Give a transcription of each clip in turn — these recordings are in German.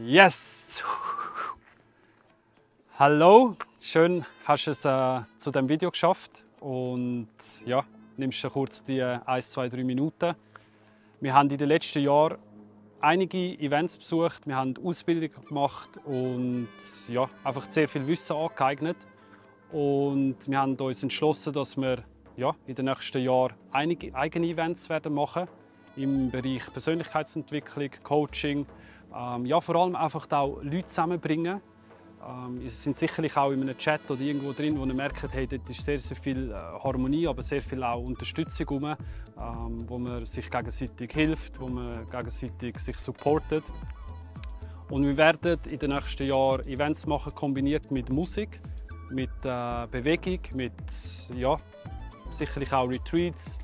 Yes! Hallo, schön hast du es äh, zu dem Video geschafft und ja, nimmst du kurz die 1, 2, 3 Minuten. Wir haben in den letzten Jahren einige Events besucht, wir haben Ausbildung gemacht und ja, einfach sehr viel Wissen angeeignet. Und wir haben uns entschlossen, dass wir ja, in den nächsten Jahren einige eigene Events werden machen im Bereich Persönlichkeitsentwicklung, Coaching. Ähm, ja, vor allem einfach auch Leute zusammenbringen. Ähm, es sind sicherlich auch in einem Chat oder irgendwo drin, wo ihr merkt, hey, dort ist sehr, sehr viel äh, Harmonie, aber sehr viel auch Unterstützung rum, ähm, wo man sich gegenseitig hilft, wo man gegenseitig sich supportet. Und wir werden in den nächsten Jahren Events machen, kombiniert mit Musik, mit äh, Bewegung, mit ja, sicherlich auch Retreats,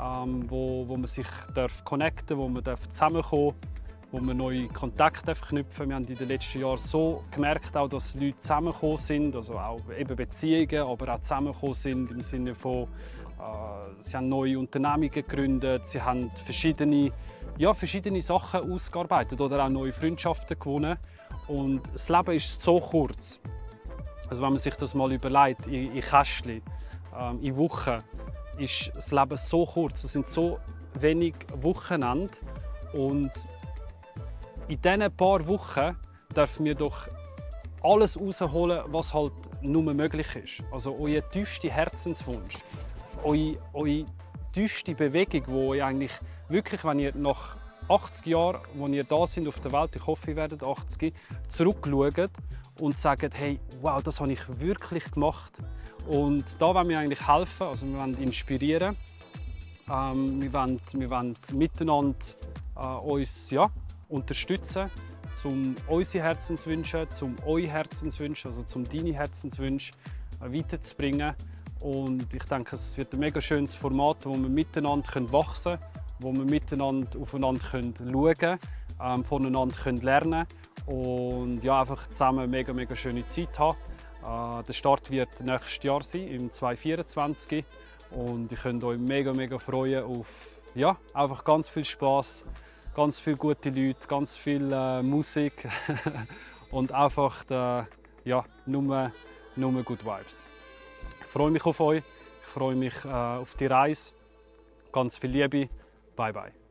ähm, wo, wo man sich darf connecten wo man darf zusammenkommen wo man neue Kontakte knüpfen Wir haben in den letzten Jahren so gemerkt, auch, dass Leute zusammengekommen sind, also auch eben Beziehungen, aber auch zusammengekommen sind im Sinne von, äh, sie haben neue Unternehmungen gegründet, sie haben verschiedene, ja, verschiedene Sachen ausgearbeitet oder auch neue Freundschaften gewonnen. Und das Leben ist so kurz. Also wenn man sich das mal überlegt, in, in Kästchen, ähm, in Wochen, ist das Leben so kurz. Es sind so wenig Wochenende und in diesen paar Wochen dürfen wir doch alles rausholen, was halt nur möglich ist. Also euer tiefster Herzenswunsch, eure, eure tiefste Bewegung, wo ihr eigentlich wirklich, wenn ihr nach 80 Jahren, wo ihr da sind auf der Welt, ich hoffe, ihr werdet 80, zurückschaut und sagt, hey, wow, das habe ich wirklich gemacht. Und da wollen wir eigentlich helfen, also wir wollen inspirieren, ähm, wir, wollen, wir wollen miteinander äh, uns ja, unterstützen, um unsere Herzenswünsche, um eure Herzenswünsche, also um deine Herzenswünsche weiterzubringen. Und ich denke, es wird ein mega schönes Format, wo wir miteinander wachsen können, wo wir miteinander aufeinander schauen können, ähm, voneinander können lernen und ja, einfach zusammen eine mega, mega schöne Zeit haben. Äh, der Start wird nächstes Jahr sein, im 2024. Und ich könnt euch mega, mega freuen auf ja, einfach ganz viel Spaß, ganz viele gute Leute, ganz viel äh, Musik und einfach äh, ja, nur, nur Good Vibes. Ich freue mich auf euch, ich freue mich äh, auf die Reise. Ganz viel Liebe. Bye bye.